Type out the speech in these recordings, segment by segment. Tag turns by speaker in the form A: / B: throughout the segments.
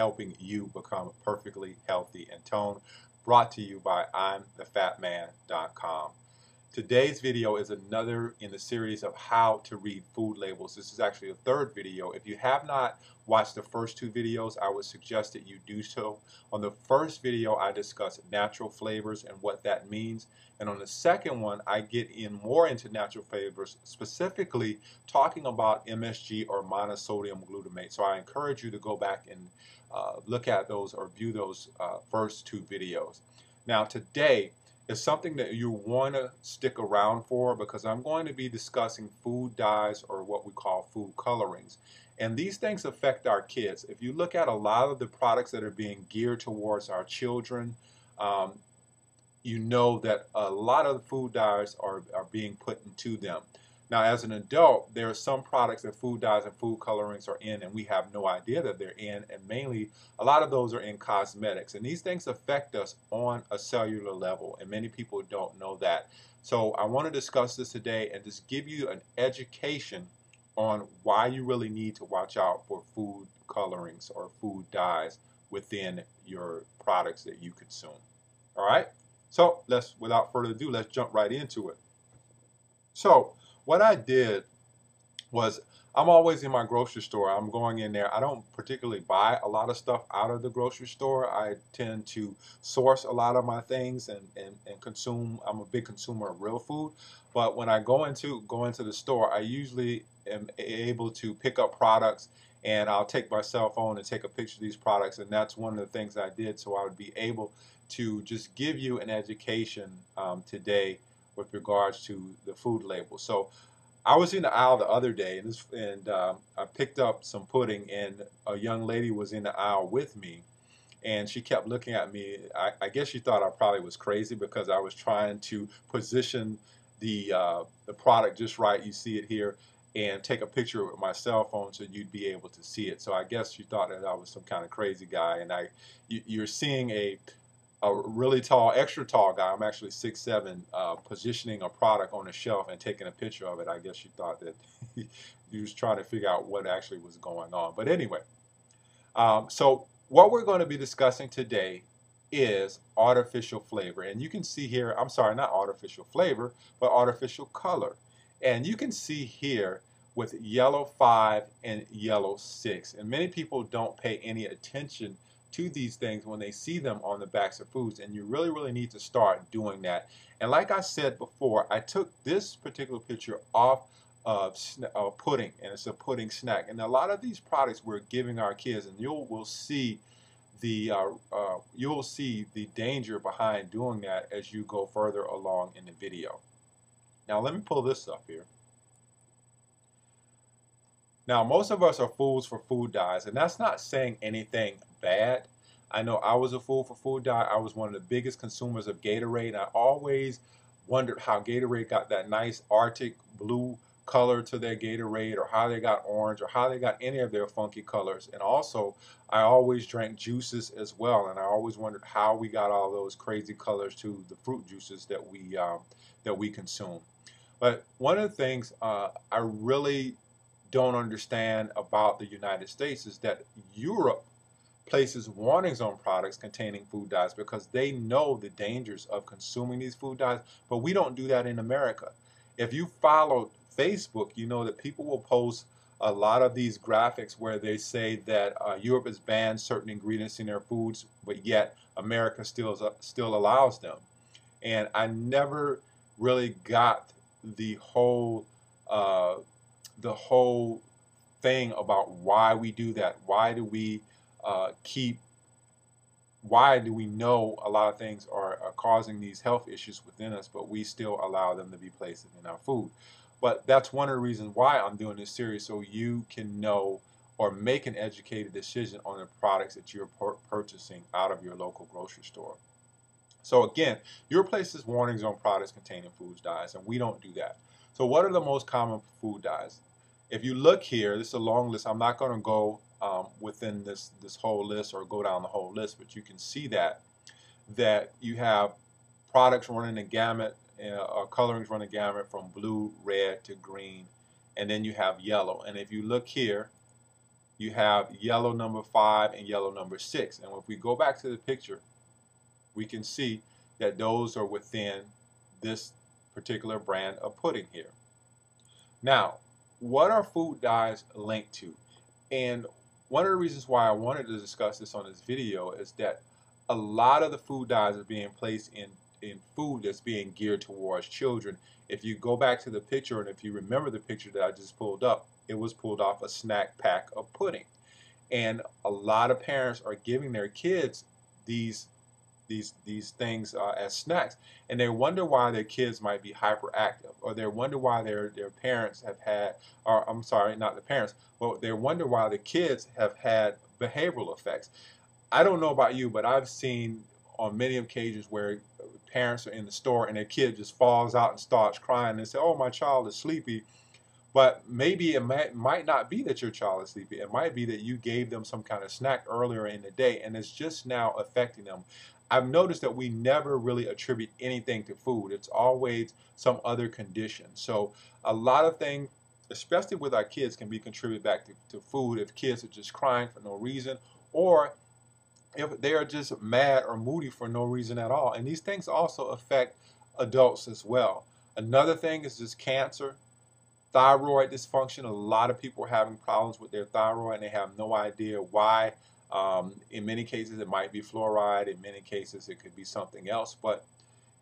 A: helping you become perfectly healthy and toned. Brought to you by ImThePhatMan.com. Today's video is another in the series of how to read food labels. This is actually a third video. If you have not watched the first two videos, I would suggest that you do so. On the first video, I discuss natural flavors and what that means. And on the second one, I get in more into natural flavors, specifically talking about MSG or monosodium glutamate. So I encourage you to go back and uh, look at those or view those uh, first two videos. Now today, is something that you want to stick around for because I'm going to be discussing food dyes or what we call food colorings. And these things affect our kids. If you look at a lot of the products that are being geared towards our children, um, you know that a lot of the food dyes are, are being put into them. Now, as an adult, there are some products that food dyes and food colorings are in, and we have no idea that they're in. And mainly, a lot of those are in cosmetics. And these things affect us on a cellular level, and many people don't know that. So, I want to discuss this today and just give you an education on why you really need to watch out for food colorings or food dyes within your products that you consume. All right? So, let's without further ado, let's jump right into it. So, what I did was I'm always in my grocery store. I'm going in there. I don't particularly buy a lot of stuff out of the grocery store. I tend to source a lot of my things and, and, and consume. I'm a big consumer of real food. But when I go into go into the store, I usually am able to pick up products and I'll take my cell phone and take a picture of these products. And that's one of the things I did so I would be able to just give you an education um, today with regards to the food label. So I was in the aisle the other day and, this, and uh, I picked up some pudding and a young lady was in the aisle with me and she kept looking at me. I, I guess she thought I probably was crazy because I was trying to position the uh, the product just right. You see it here and take a picture with my cell phone so you'd be able to see it. So I guess she thought that I was some kind of crazy guy. And I, you, you're seeing a a really tall, extra tall guy. I'm actually six seven, uh, positioning a product on a shelf and taking a picture of it. I guess you thought that he was trying to figure out what actually was going on. But anyway, um, so what we're going to be discussing today is artificial flavor. And you can see here, I'm sorry, not artificial flavor, but artificial color. And you can see here with yellow 5 and yellow 6. And many people don't pay any attention to these things when they see them on the backs of foods and you really really need to start doing that. And like I said before I took this particular picture off of uh, pudding and it's a pudding snack. And a lot of these products we're giving our kids and you'll will see the uh, uh, you'll see the danger behind doing that as you go further along in the video. Now let me pull this up here now, most of us are fools for food dyes, and that's not saying anything bad. I know I was a fool for food dye. I was one of the biggest consumers of Gatorade. And I always wondered how Gatorade got that nice Arctic blue color to their Gatorade or how they got orange or how they got any of their funky colors. And also, I always drank juices as well. And I always wondered how we got all those crazy colors to the fruit juices that we, um, that we consume. But one of the things uh, I really don't understand about the United States is that Europe places warnings on products containing food dyes because they know the dangers of consuming these food dyes, but we don't do that in America. If you follow Facebook, you know that people will post a lot of these graphics where they say that uh, Europe has banned certain ingredients in their foods, but yet America still still allows them. And I never really got the whole uh, the whole thing about why we do that. Why do we uh, keep why do we know a lot of things are, are, causing these health issues within us, but we still allow them to be placed in our food? But that's one of the reasons why I'm doing this series, so you can know or make an educated decision on the products that you're purchasing out of Europe local grocery store. So again, your places warnings on products containing food dyes, and we don't do that. So what are the most common food dyes? If you look here, this is a long list. I'm not going to go um, within this, this whole list or go down the whole list, but you can see that that you have products running the gamut, uh, or colorings running the gamut from blue, red to green, and then you have yellow. And if you look here, you have yellow number 5 and yellow number 6. And if we go back to the picture, we can see that those are within this particular brand of pudding here. Now, what are food dyes linked to? And one of the reasons why I wanted to discuss this on this video is that a lot of the food dyes are being placed in, in food that's being geared towards children. If you go back to the picture and if you remember the picture that I just pulled up, it was pulled off a snack pack of pudding. And a lot of parents are giving their kids these these these things uh, as snacks, and they wonder why their kids might be hyperactive, or they wonder why their their parents have had, or I'm sorry, not the parents, but they wonder why the kids have had behavioral effects. I don't know about you, but I've seen on many occasions where parents are in the store and their kid just falls out and starts crying and say, "Oh, my child is sleepy." But maybe it might, might not be that your child is sleepy. It might be that you gave them some kind of snack earlier in the day and it's just now affecting them. I've noticed that we never really attribute anything to food. It's always some other condition. So a lot of things, especially with our kids, can be contributed back to, to food if kids are just crying for no reason or if they are just mad or moody for no reason at all. And these things also affect adults as well. Another thing is just cancer, thyroid dysfunction. A lot of people are having problems with their thyroid and they have no idea why. Um, in many cases, it might be fluoride. In many cases, it could be something else. But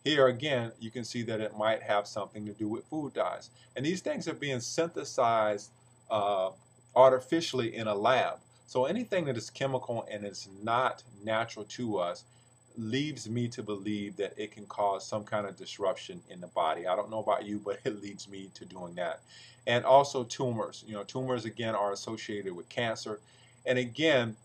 A: here again, you can see that it might have something to do with food dyes. And these things are being synthesized uh, artificially in a lab. So anything that is chemical and is not natural to us leads me to believe that it can cause some kind of disruption in the body. I don't know about you, but it leads me to doing that. And also tumors. You know, tumors again are associated with cancer. And again,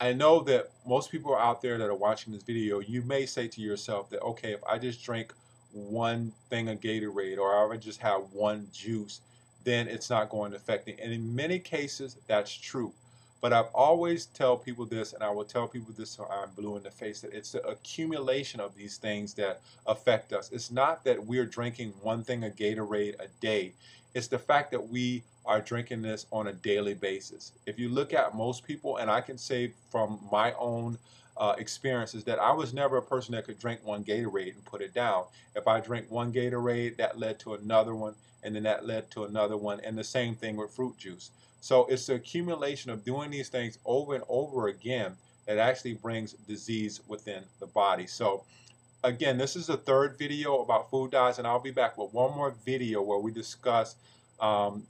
A: I know that most people out there that are watching this video, you may say to yourself that, okay, if I just drink one thing of Gatorade or I just have one juice, then it's not going to affect me. And in many cases, that's true. But I've always tell people this, and I will tell people this so I'm blue in the face, that it's the accumulation of these things that affect us. It's not that we're drinking one thing of Gatorade a day. It's the fact that we are drinking this on a daily basis. If you look at most people, and I can say from my own uh, experiences that I was never a person that could drink one Gatorade and put it down. If I drink one Gatorade, that led to another one, and then that led to another one, and the same thing with fruit juice. So it's the accumulation of doing these things over and over again that actually brings disease within the body. So again, this is the third video about food dyes, and I'll be back with one more video where we discuss um,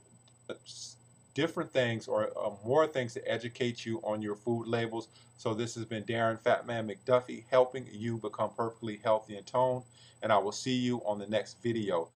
A: different things or uh, more things to educate you on your food labels. So this has been Darren Phat-Man McDuffie helping you become perfectly healthy and toned, and I will see you on the next video.